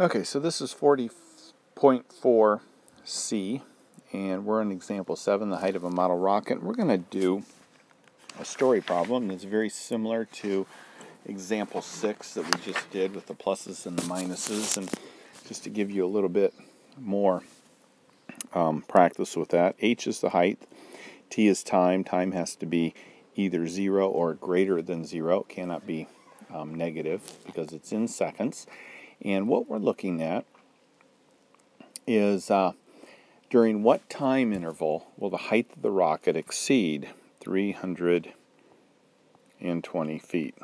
Okay, so this is 40.4 C, and we're in example 7, the height of a model rocket. We're going to do a story problem that's very similar to example 6 that we just did with the pluses and the minuses, and just to give you a little bit more um, practice with that. H is the height, T is time. Time has to be either 0 or greater than 0. It cannot be um, negative because it's in seconds. And what we're looking at is uh, during what time interval will the height of the rocket exceed 320 feet?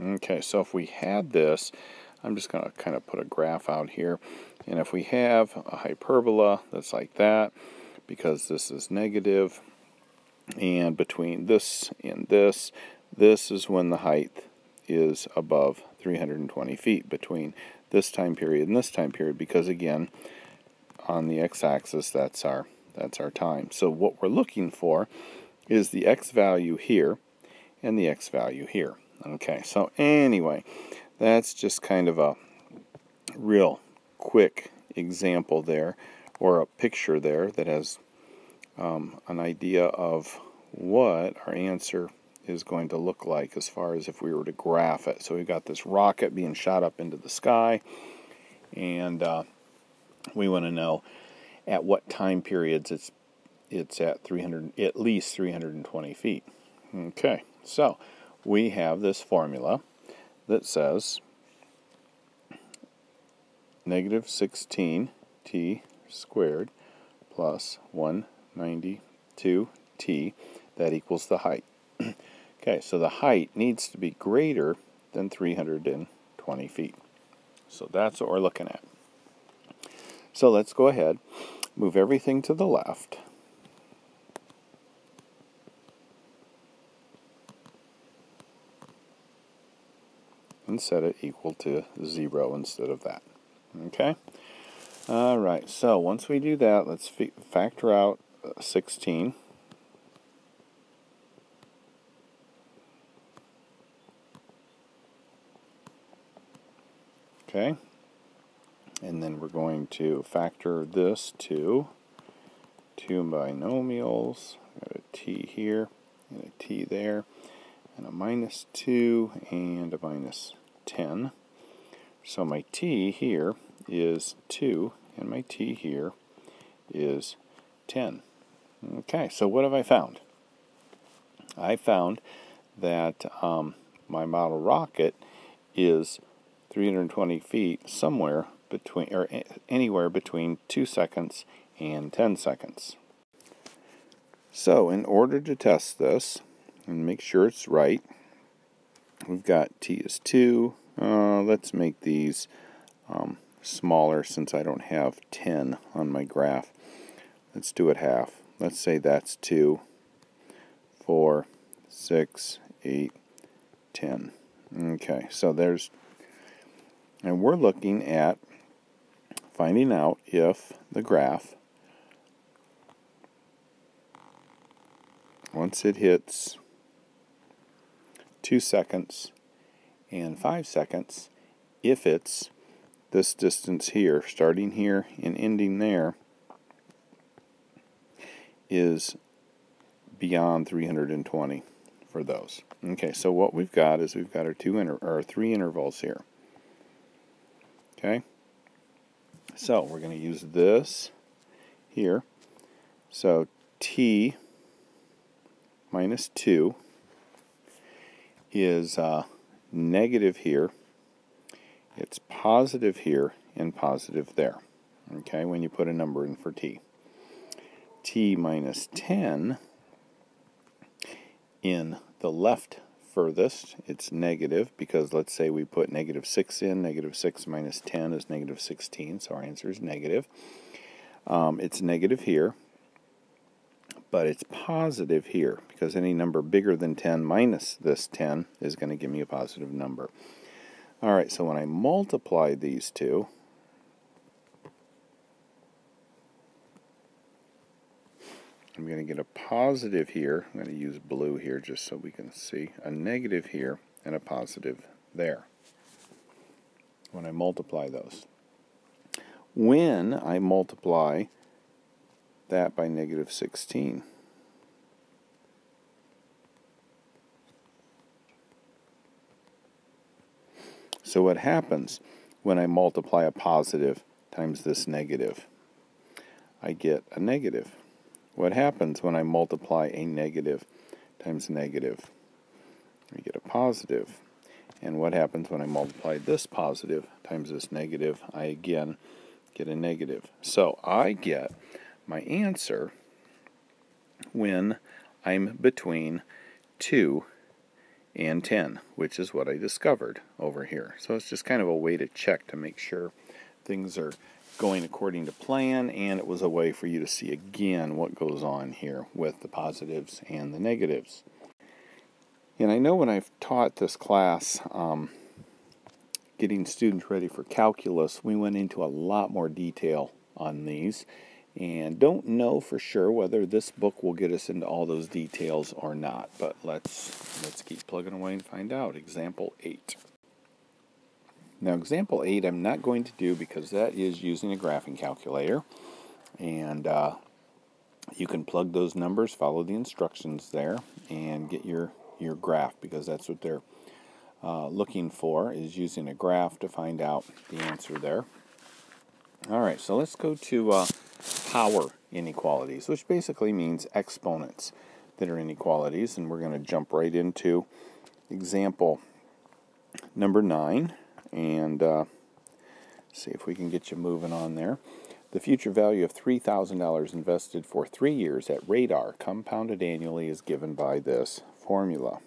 Okay, so if we had this, I'm just going to kind of put a graph out here. And if we have a hyperbola that's like that, because this is negative, and between this and this, this is when the height is above 320 feet between this time period and this time period because again on the x-axis that's our that's our time. So what we're looking for is the x value here and the x value here. Okay so anyway that's just kind of a real quick example there or a picture there that has um, an idea of what our answer is going to look like as far as if we were to graph it. So we've got this rocket being shot up into the sky, and uh, we want to know at what time periods it's it's at 300 at least 320 feet. Okay, so we have this formula that says negative 16 t squared plus 192 t that equals the height. Okay, so the height needs to be greater than 320 feet. So that's what we're looking at. So let's go ahead, move everything to the left. And set it equal to 0 instead of that. Okay? All right, so once we do that, let's factor out uh, 16. Okay. And then we're going to factor this to two binomials. Got a t here and a t there, and a minus 2 and a minus 10. So my t here is 2, and my t here is 10. Okay, so what have I found? I found that um, my model rocket is 320 feet somewhere between or anywhere between 2 seconds and 10 seconds. So, in order to test this and make sure it's right, we've got t is 2. Uh, let's make these um, smaller since I don't have 10 on my graph. Let's do it half. Let's say that's 2, 4, 6, 8, 10. Okay, so there's and we're looking at finding out if the graph, once it hits 2 seconds and 5 seconds, if it's this distance here, starting here and ending there, is beyond 320 for those. Okay, so what we've got is we've got our two inter- or three intervals here. Okay? So we're going to use this here. So t minus 2 is uh, negative here. It's positive here and positive there. Okay, when you put a number in for t. t minus 10 in the left furthest, it's negative because let's say we put negative 6 in. Negative 6 minus 10 is negative 16, so our answer is negative. Um, it's negative here, but it's positive here because any number bigger than 10 minus this 10 is going to give me a positive number. All right, so when I multiply these two, I'm going to get a positive here. I'm going to use blue here just so we can see a negative here and a positive there when I multiply those. when I multiply that by negative 16. So what happens when I multiply a positive times this negative? I get a negative. What happens when I multiply a negative times a negative? I get a positive. And what happens when I multiply this positive times this negative? I again get a negative. So I get my answer when I'm between 2 and 10, which is what I discovered over here. So it's just kind of a way to check to make sure things are going according to plan, and it was a way for you to see again what goes on here with the positives and the negatives. And I know when I've taught this class, um, getting students ready for calculus, we went into a lot more detail on these. And don't know for sure whether this book will get us into all those details or not but let's let's keep plugging away and find out. Example 8 now example 8 I'm not going to do because that is using a graphing calculator and uh, you can plug those numbers follow the instructions there and get your your graph because that's what they're uh, looking for is using a graph to find out the answer there all right so let's go to uh, power inequalities, which basically means exponents that are inequalities. And we're going to jump right into example number 9 and uh, see if we can get you moving on there. The future value of $3,000 invested for three years at rate r compounded annually is given by this formula.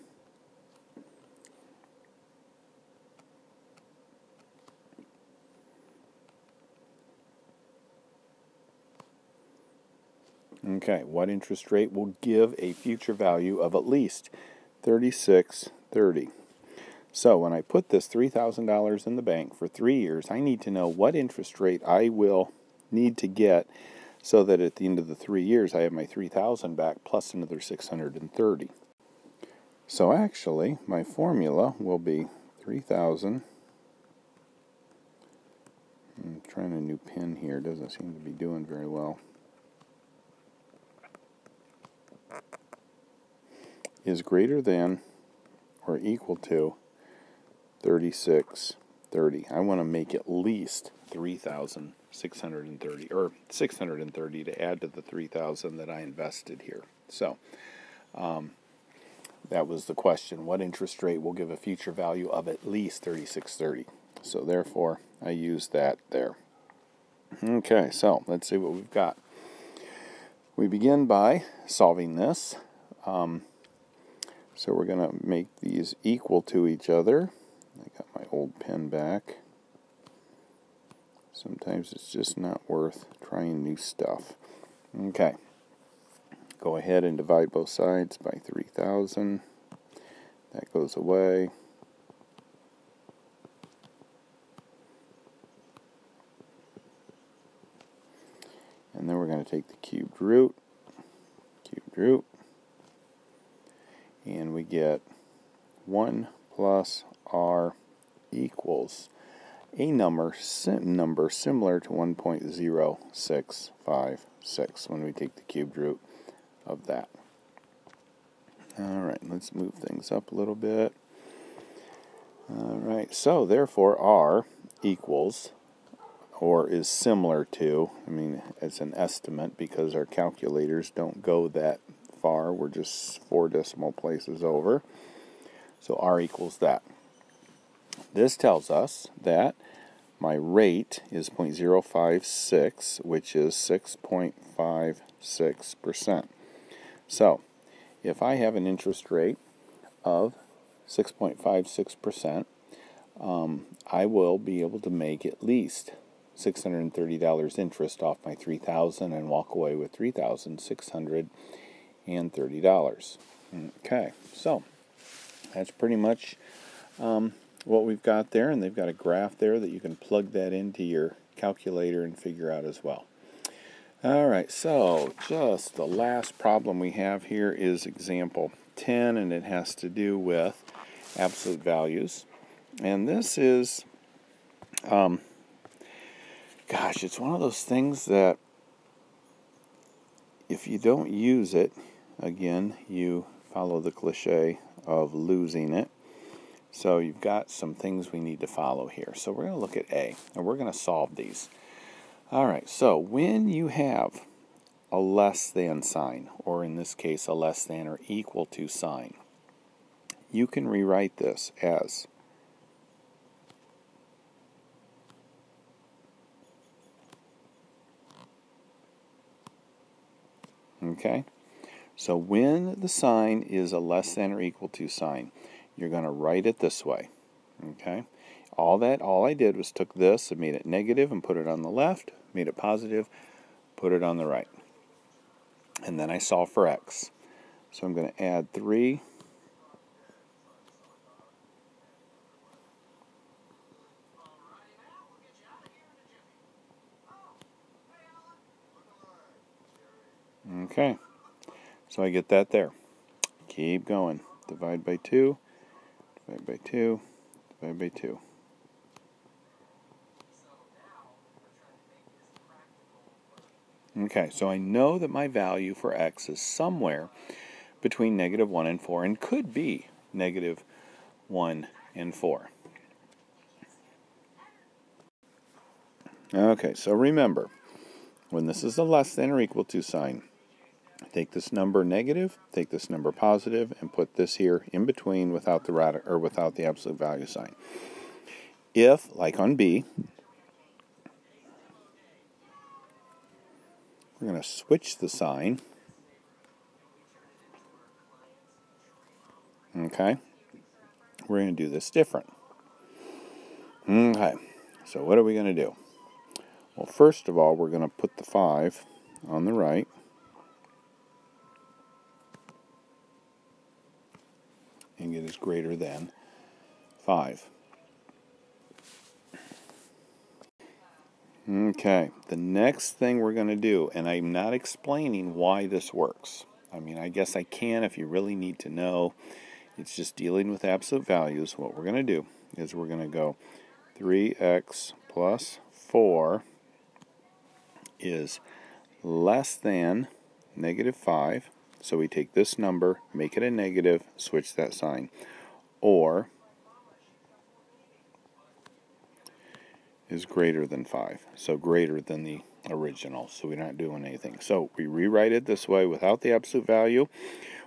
Okay, what interest rate will give a future value of at least 3630? So when I put this $3,000 in the bank for 3 years, I need to know what interest rate I will need to get so that at the end of the 3 years I have my 3000 back plus another 630. So actually, my formula will be 3000 I'm trying a new pen here, doesn't seem to be doing very well. is greater than or equal to 3630. I want to make at least 3,630 or 630 to add to the 3,000 that I invested here. So um, that was the question. What interest rate will give a future value of at least 3630? So therefore, I use that there. Okay, so let's see what we've got. We begin by solving this. Um, so we're going to make these equal to each other. Got my old pen back. Sometimes it's just not worth trying new stuff. Okay. Go ahead and divide both sides by 3,000. That goes away. And then we're going to take the cubed root, cubed root, and we get 1 plus r equals a number, number similar to 1.0656 when we take the cubed root of that. All right, let's move things up a little bit. All right, so therefore r equals or is similar to, I mean, it's an estimate because our calculators don't go that far. We're just four decimal places over. So R equals that. This tells us that my rate is 0.056, which is 6.56%. So if I have an interest rate of 6.56%, um, I will be able to make at least $630 interest off my 3,000 and walk away with 3600 and $30. Okay, so that's pretty much um, what we've got there, and they've got a graph there that you can plug that into your calculator and figure out as well. All right, so just the last problem we have here is example 10, and it has to do with absolute values. And this is, um, gosh, it's one of those things that if you don't use it, again, you follow the cliche of losing it. So you've got some things we need to follow here. So we're going to look at A, and we're going to solve these. All right, so when you have a less than sign, or in this case, a less than or equal to sign, you can rewrite this as Okay? So when the sign is a less than or equal to sign, you're going to write it this way. Okay? All that, all I did was took this and made it negative and put it on the left, made it positive, put it on the right. And then I solve for x. So I'm going to add 3 Okay, so I get that there. Keep going. Divide by 2, divide by 2, divide by 2. Okay, so I know that my value for x is somewhere between negative 1 and 4 and could be negative 1 and 4. Okay, so remember, when this is a less than or equal to sign, Take this number negative, take this number positive, and put this here in between without the rad- or without the absolute value sign. If, like on B, we're going to switch the sign. Okay, we're going to do this different. Okay, so what are we going to do? Well, first of all, we're going to put the 5 on the right. and it is greater than 5. Okay, the next thing we're going to do, and I'm not explaining why this works. I mean, I guess I can if you really need to know. It's just dealing with absolute values. What we're going to do is we're going to go 3x plus 4 is less than negative 5 so we take this number, make it a negative, switch that sign. Or is greater than 5. So greater than the original. So we're not doing anything. So we rewrite it this way without the absolute value.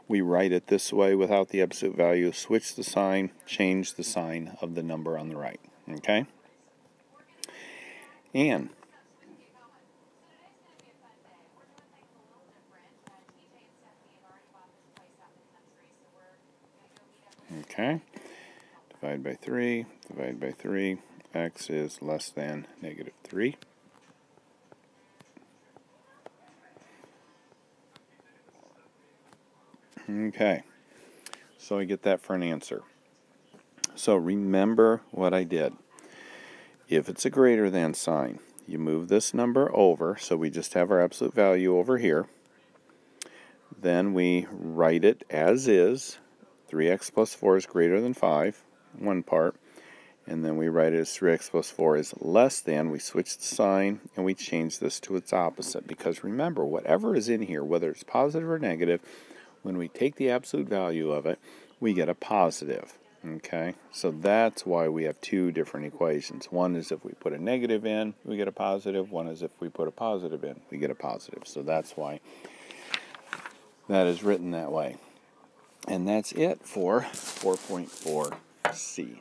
We write it this way without the absolute value. Switch the sign, change the sign of the number on the right. Okay? And Okay. Divide by 3, divide by 3. x is less than negative 3. Okay. So I get that for an answer. So remember what I did. If it's a greater than sign, you move this number over, so we just have our absolute value over here. Then we write it as is, 3x plus 4 is greater than 5, one part, and then we write it as 3x plus 4 is less than. We switch the sign and we change this to its opposite because remember, whatever is in here, whether it's positive or negative, when we take the absolute value of it, we get a positive. Okay, so that's why we have two different equations. One is if we put a negative in, we get a positive. One is if we put a positive in, we get a positive. So that's why that is written that way. And that's it for 4.4C.